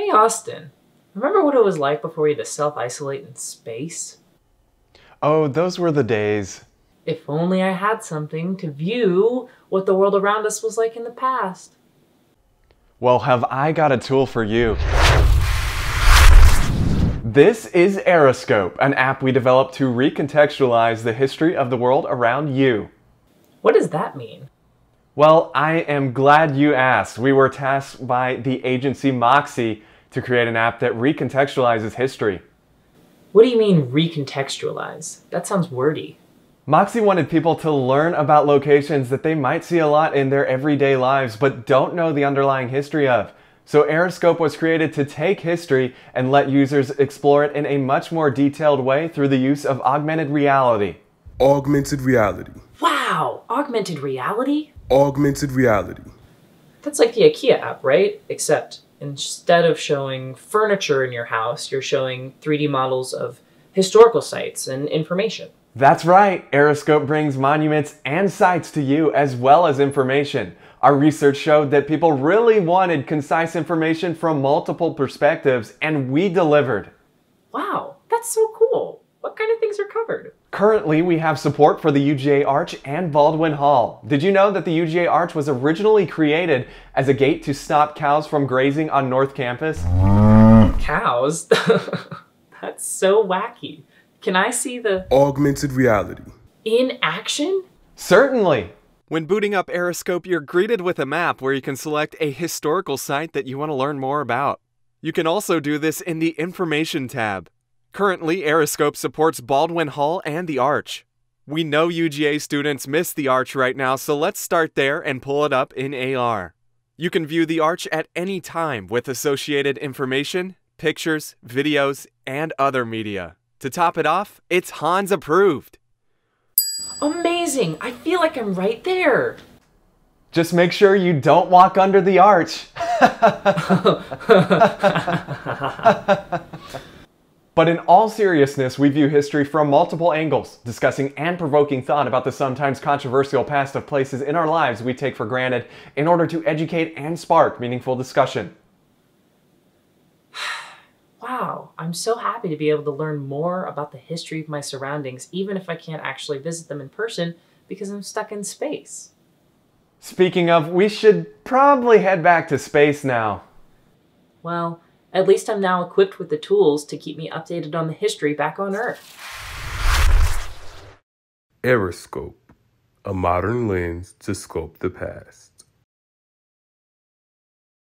Hey, Austin. Remember what it was like before we had to self isolate in space? Oh, those were the days. If only I had something to view what the world around us was like in the past. Well, have I got a tool for you? This is EraScope, an app we developed to recontextualize the history of the world around you. What does that mean? Well, I am glad you asked. We were tasked by the agency Moxie to create an app that recontextualizes history. What do you mean recontextualize? That sounds wordy. Moxie wanted people to learn about locations that they might see a lot in their everyday lives but don't know the underlying history of. So EraScope was created to take history and let users explore it in a much more detailed way through the use of augmented reality. Augmented reality. Wow! Augmented reality? Augmented reality. That's like the IKEA app, right? Except instead of showing furniture in your house, you're showing 3D models of historical sites and information. That's right, EraScope brings monuments and sites to you as well as information. Our research showed that people really wanted concise information from multiple perspectives, and we delivered. Wow, that's so cool. What kind of things are covered? Currently, we have support for the UGA Arch and Baldwin Hall. Did you know that the UGA Arch was originally created as a gate to stop cows from grazing on North Campus? Cows? that's so wacky. Can I see the Augmented reality. in action? Certainly. When booting up EraScope, you're greeted with a map where you can select a historical site that you want to learn more about. You can also do this in the Information tab. Currently, EraScope supports Baldwin Hall and the Arch. We know UGA students miss the Arch right now, so let's start there and pull it up in AR. You can view the Arch at any time with associated information, pictures, videos, and other media. To top it off, it's Hans approved. Amazing! I feel like I'm right there. Just make sure you don't walk under the arch. but in all seriousness, we view history from multiple angles, discussing and provoking thought about the sometimes controversial past of places in our lives we take for granted in order to educate and spark meaningful discussion. Wow, I'm so happy to be able to learn more about the history of my surroundings, even if I can't actually visit them in person because I'm stuck in space. Speaking of, we should probably head back to space now. Well, at least I'm now equipped with the tools to keep me updated on the history back on Earth. EraScope. A modern lens to scope the past.